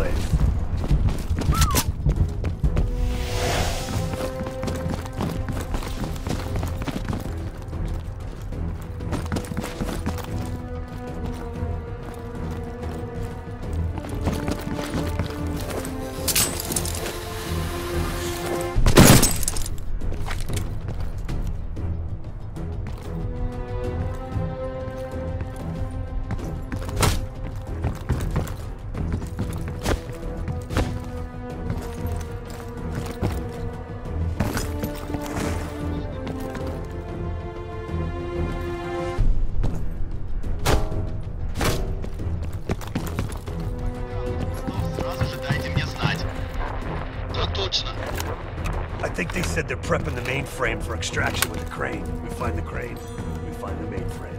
enclave. точно. I think they said they're prepping the mainframe for extraction with the crane. We find the crane, we find the mainframe.